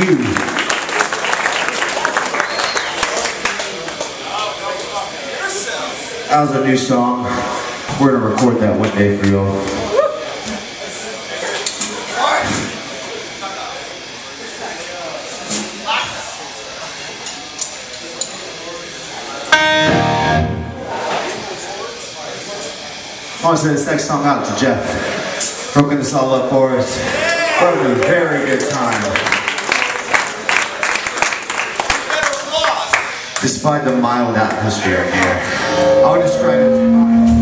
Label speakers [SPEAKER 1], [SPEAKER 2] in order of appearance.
[SPEAKER 1] you. That was a new song. We're gonna record that one day for y'all. I want to send this next song out to Jeff, broken this all up for us. What a very good time. Despite the mild atmosphere here. I would describe it